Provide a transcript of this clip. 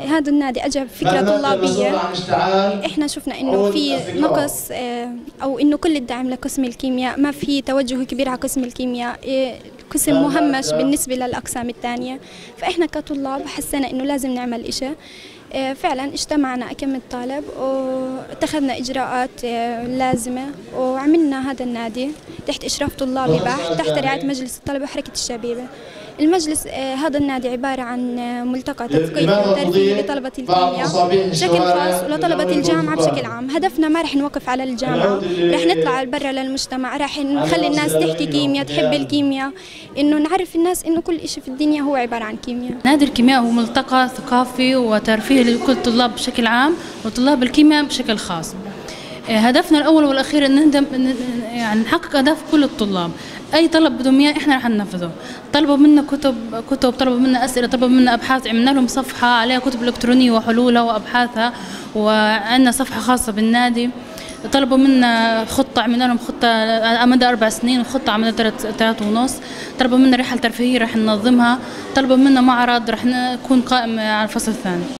هذا النادي اجى فكرة طلابية. إحنا شفنا إنه في نقص آه، أو إنه كل الدعم لقسم الكيمياء ما في توجه كبير على قسم الكيمياء إيه، قسم مهمش بالنسبة للأقسام الثانية. فإحنا كطلاب حسينا إنه لازم نعمل إشي. آه، فعلا اجتمعنا كم الطالب واتخذنا إجراءات آه، لازمة وعملنا هذا النادي تحت إشراف طلابي بحت تحت رعاية مجلس الطلبة وحركة الشبيبة. المجلس آه، هذا النادي عبارة عن آه، ملتقى تثقيفي وترفيهي لطلبة الكيمياء بشكل خاص ولطلبة الجامعة بشكل عام. هدفنا ما رح نوقف على الجامعة. رح نطلع برا للمجتمع. رح نخلي الناس تحكي كيمياء تحب الكيمياء. إنه نعرف الناس إنه كل إشي في الدنيا هو عبارة عن كيمياء. نادي الكيمياء هو ملتقى ثقافي وترفيهي لكل الطلاب بشكل عام وطلاب الكيمياء بشكل خاص. آه، هدفنا أن نهدم إن- يعني نحقق أهداف كل الطلاب. أي طلب بدهم إياه إحنا رح ننفذه. طلبوا منا كتب كتب طلبوا منا أسئلة طلبوا منا أبحاث عملنا لهم صفحة عليها كتب إلكترونية وحلولها وأبحاثها وعندنا صفحة خاصة بالنادي. طلبوا منا خطة عملنا لهم خطة مدى أربع سنين وخطة على مدى ثلاث ونص. طلبوا منا رحلة ترفيهية رح ننظمها. طلبوا منا معرض رح نكون قائم على الفصل الثاني.